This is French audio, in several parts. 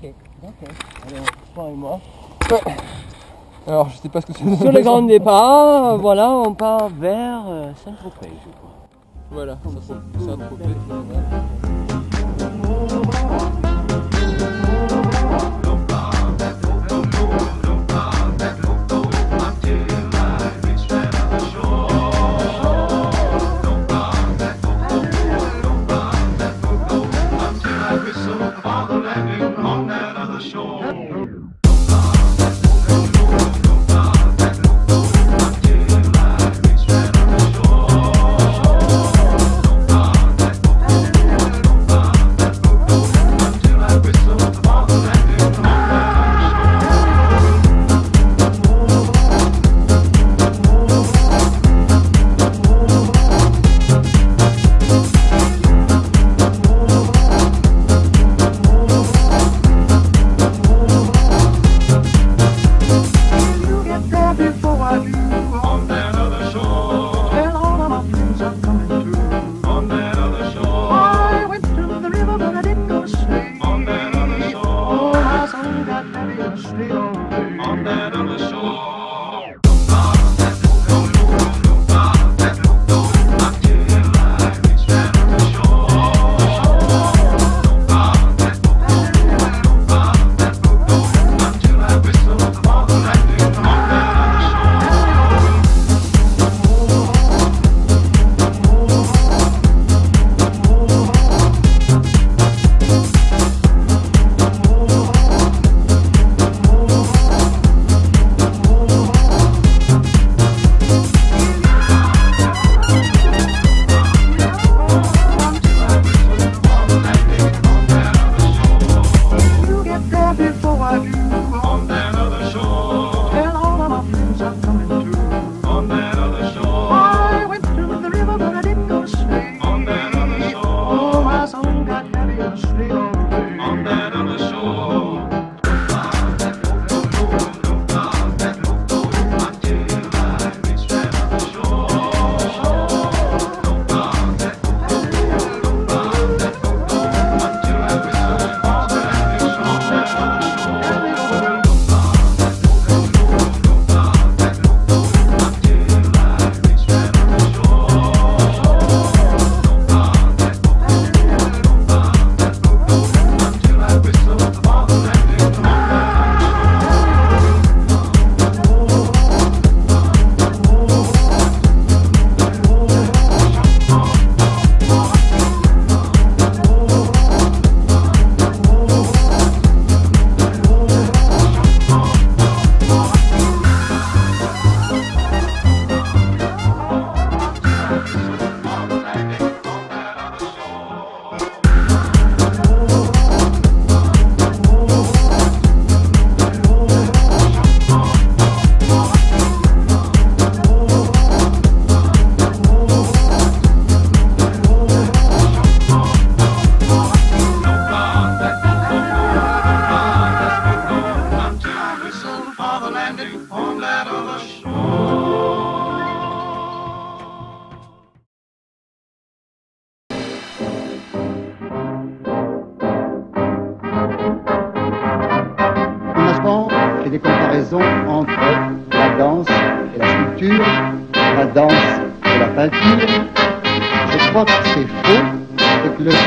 Ok, d'accord. Alors, François et moi. Alors, je sais pas ce que c'est. Sur le grand départ, euh, voilà, on part vers euh, Saint-Tropez, je crois. Voilà, ça, c'est Saint-Tropez.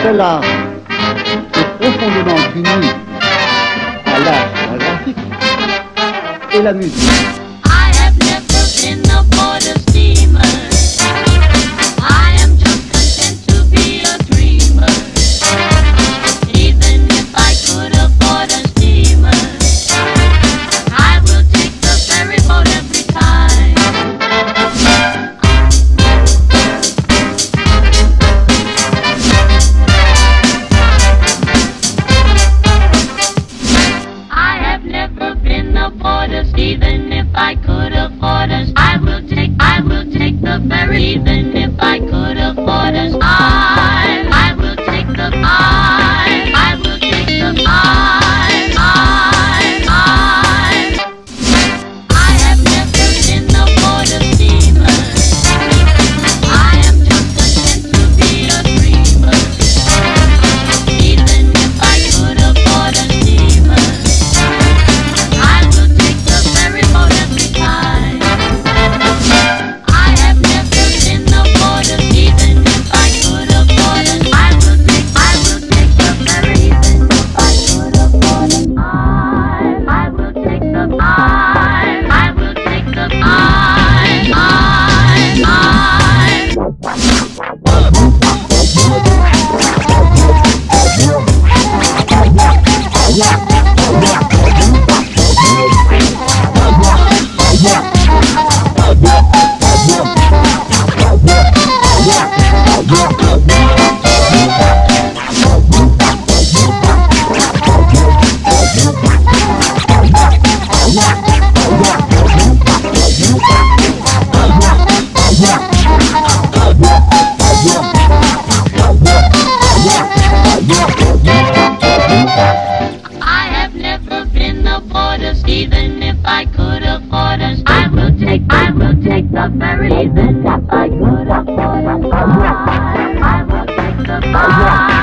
cela est profondément uni à l'art graphique et la musique. the very I could afford a bar. I will take the oh, bar.